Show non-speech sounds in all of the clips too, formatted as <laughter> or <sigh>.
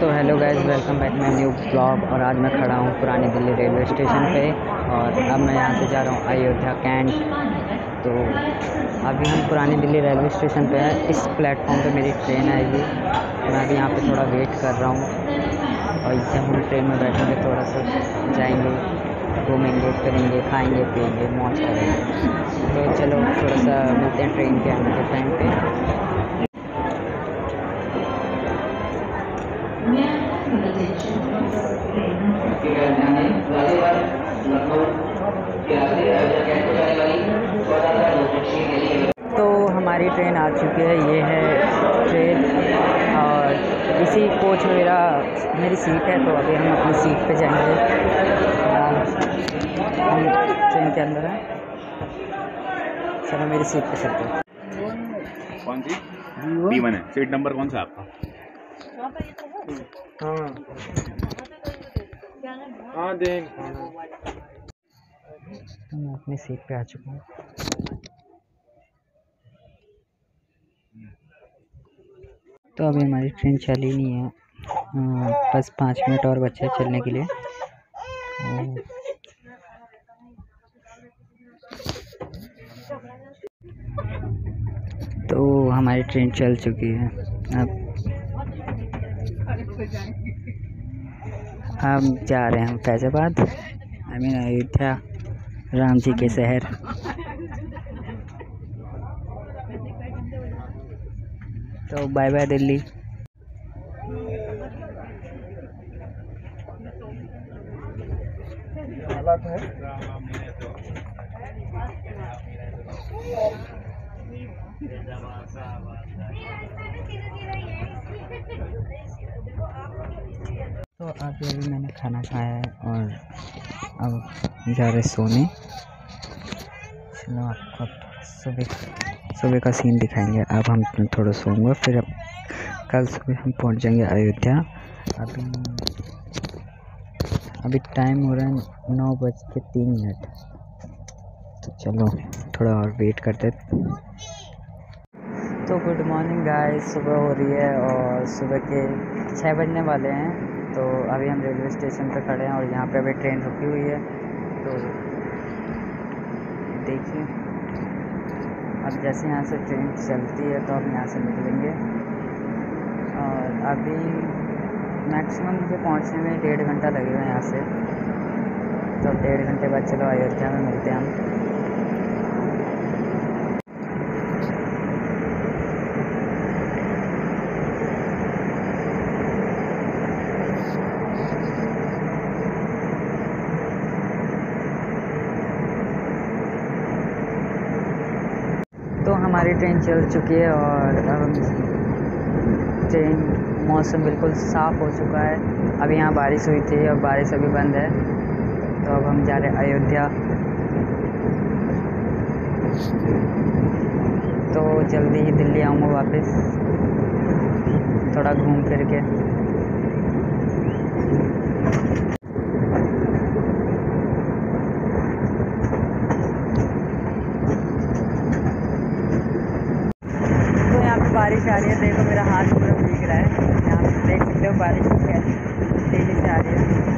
तो hello guys welcome back my new blog और आज मैं खड़ा हूँ पुरानी दिल्ली रेलवे स्टेशन पे। और अब मैं यहाँ से जा रहा हूँ अयोध्या कैंट तो अभी हम पुरानी दिल्ली रेलवे स्टेशन पे हैं। इस प्लेटफॉर्म पे मेरी ट्रेन आएगी। मैं अभी यहाँ पे थोड़ा वेट कर रहा हूँ। और जब हम ट्रेन में बैठेंगे, थोड़ा सा जाएँगे, घूमेंगे, फिरेंगे, खाएँगे पियेंगे मौज करेंगे। तो चलो, थोड़ा सा मिलते हैं ट्रेन के आने के टाइम पे तो हमारी ट्रेन आ चुकी है ये है ट्रेन और इसी कोच में मेरा मेरी सीट है तो अभी हम अपनी सीट पे जाएँगे। हम ट्रेन के अंदर हैं। चलो मेरी सीट पे चलते हैं। कौन सी? B one. है। सीट नंबर कौन सा आपका? हाँ। हाँ तो मैं अपनी सीट पे आ चुका हूँ। तो अभी हमारी ट्रेन चली नहीं है। हाँ, बस पाँच मिनट और बचे चलने के लिए। तो हमारी ट्रेन चल चुकी है। अब हम जा रहे हैं फैजाबाद। आई मीन अयोध्या, राम जी के शहर। तो बाय बाय दिल्ली। <laughs> तो अभी अभी मैंने खाना खाया है और अब जा रहे सोने। चलो आपको सुबह सुबह का सीन दिखाएँगे। अब हम थोड़ा सोऊँगा, फिर अब कल सुबह हम पहुँच जाएँगे अयोध्या। अभी अभी टाइम हो रहा है नौ बज के तीन मिनट। तो चलो, थोड़ा और वेट करते तो गुड मॉर्निंग गाइस सुबह हो रही है और सुबह के छः बजने वाले हैं। तो अभी हम रेलवे स्टेशन पर खड़े हैं और यहाँ पे अभी ट्रेन रुकी हुई है। तो देखिए, अब जैसे यहाँ से ट्रेन चलती है तो हम यहाँ से निकलेंगे। और अभी मैक्सिमम मुझे पहुँचने में डेढ़ घंटा लगेगा यहाँ से। तो डेढ़ घंटे बाद चलो अयोध्या में मिलते हैं हम तो हमारी ट्रेन चल चुकी है और अब ट्रेन मौसम बिल्कुल साफ़ हो चुका है। अभी यहाँ बारिश हुई थी और बारिश अभी बंद है। तो अब हम जा रहे हैं अयोध्या। तो जल्दी ही दिल्ली आऊँगा वापस। थोड़ा घूम फिर के तो यहाँ पे बारिश आ रही है। देखो मेरा हाथ पूरा भीग रहा है। यहाँ पे देख सकते हो बारिश तेज़ी से आ रही है।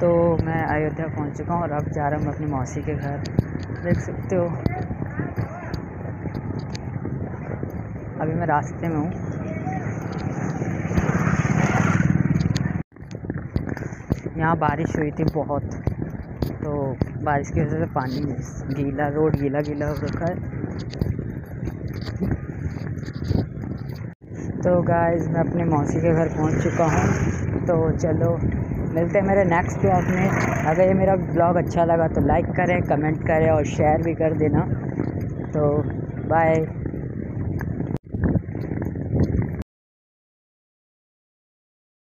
तो मैं अयोध्या पहुँच चुका हूँ और अब जा रहा हूँ मैं अपनी मौसी के घर। देख सकते हो अभी मैं रास्ते में हूँ। यहाँ बारिश हुई थी बहुत तो बारिश की वजह से पानी गीला, रोड गीला गीला हो रखा है। तो गाइस मैं अपने मौसी के घर पहुँच चुका हूँ। तो चलो, मिलते हैं मेरे नेक्स्ट ब्लॉग में। अगर ये मेरा ब्लॉग अच्छा लगा तो लाइक करें कमेंट करें और शेयर भी कर देना। तो बाय